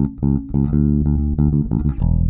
Musik